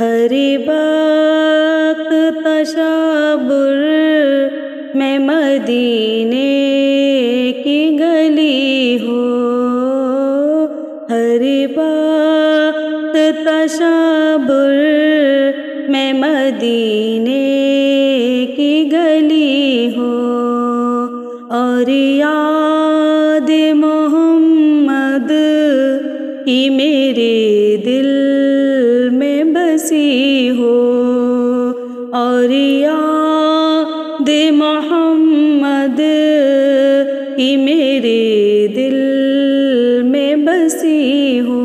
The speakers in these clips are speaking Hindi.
हरी बाक तशाबुर में मदीने की गली हो। हरी बाक तशाबुर में मदीने की गली हो। और और याद मोहम्मद की मेरे दिल में बसी हो।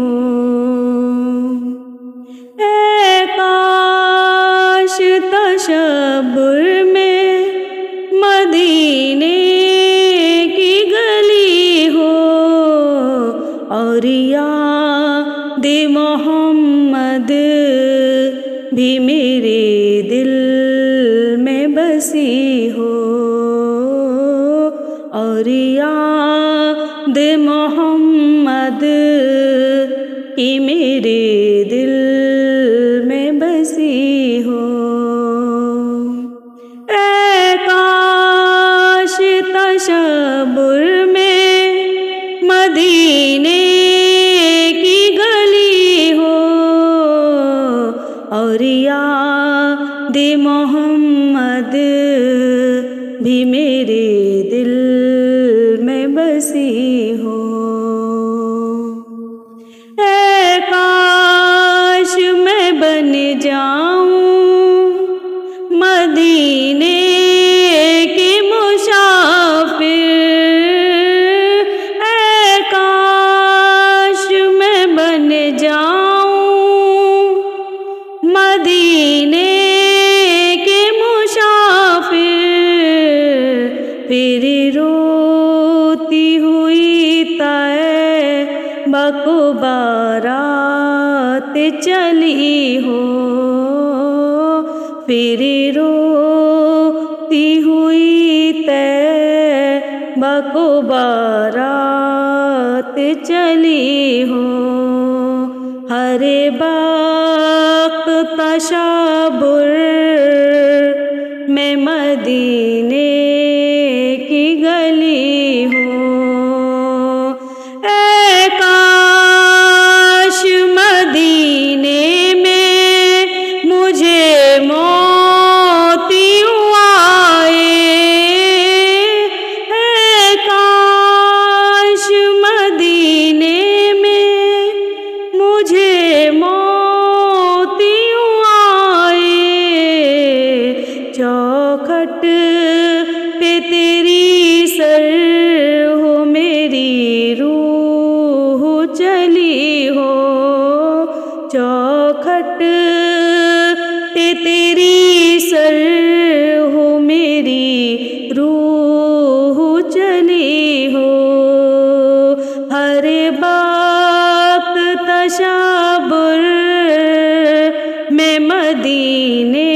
ए काश में मदीने बसी हो और याद मोहम्मद की दिल में बसी रोती हुई तय, बकबारात चली हो। फिर रोती हुई तय, बकबारात चली हो। हरे बाक तशाबुर चौखट ते तेरी सर हो मेरी रूह चली हो। हर बात तशाबुर में मदीने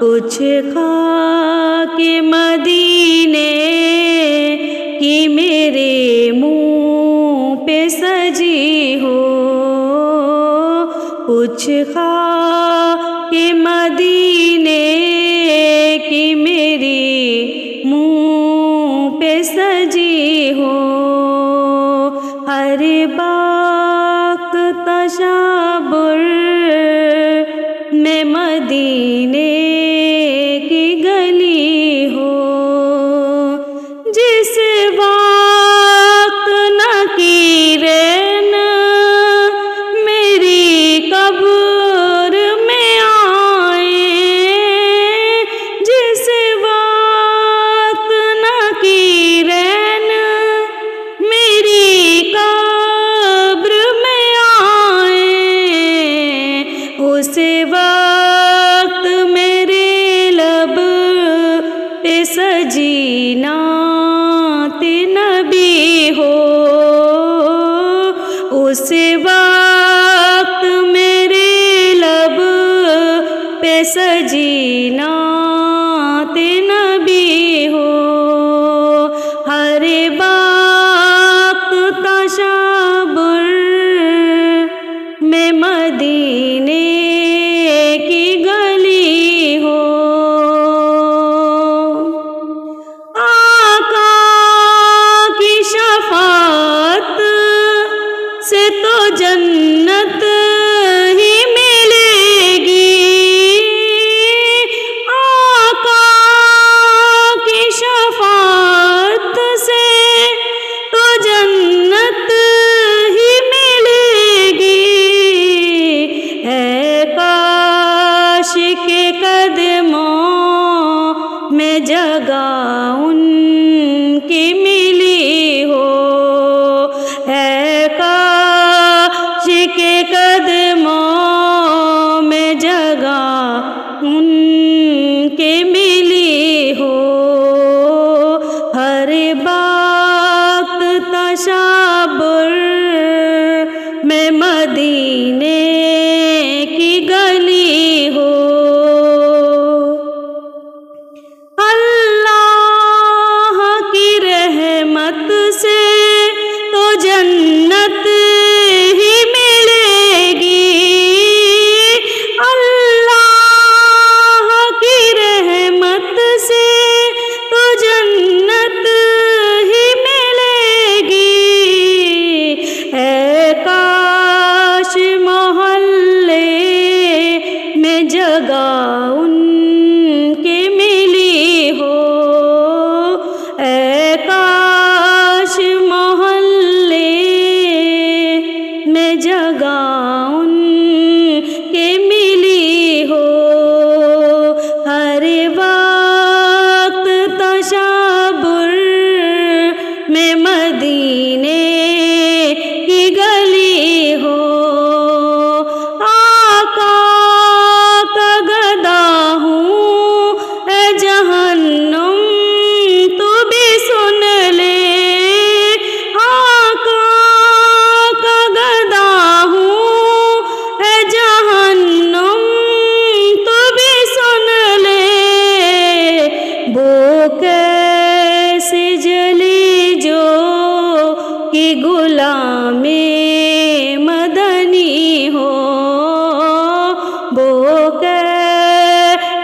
कुछ खा के मदीने की मेरे मुँह पे सजी हो। कुछ खा जीना नबी हो उस वक्त मेरे लब पे सजीना।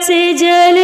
से जल